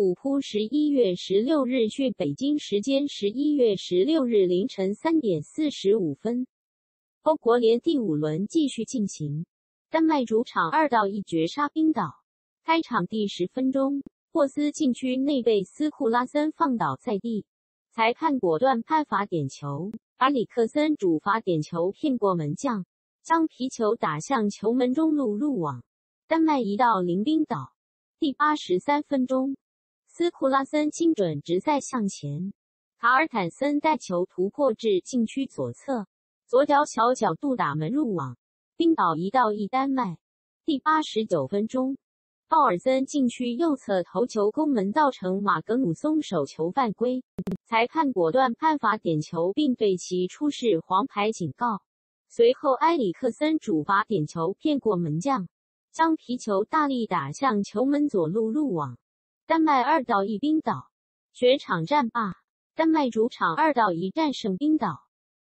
虎扑十一月十六日讯，北京时间十一月十六日凌晨三点四十五分，欧国联第五轮继续进行，丹麦主场二到一绝杀冰岛。开场第十分钟，霍斯禁区内被斯库拉森放倒在地，裁判果断判罚点球，阿里克森主罚点球骗过门将，将皮球打向球门中路入网。丹麦一到零冰岛。第八十三分钟。斯库拉森精准直塞向前，卡尔坦森带球突破至禁区左侧，左脚小角度打门入网。冰岛一到一丹麦。第八十九分钟，鲍尔森禁区右侧头球攻门，造成马格努松手球犯规，裁判果断判罚点球，并对其出示黄牌警告。随后埃里克森主罚点球骗过门将，将皮球大力打向球门左路入网。丹麦二到一冰岛，全场战罢。丹麦主场二到一战胜冰岛。